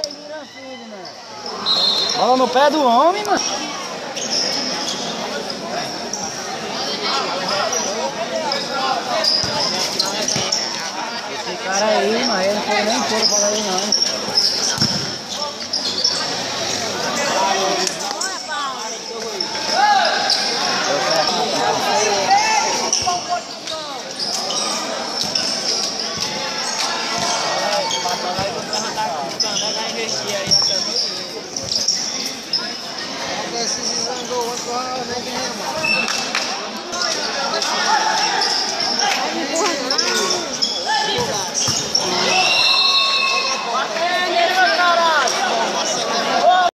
filho, mano. Bola no pé do homem, mano. Esse cara aí, mano, ele não foi nem fora pra aí não. 我在学习啊，也在读书。我在实习上，我，我在干嘛？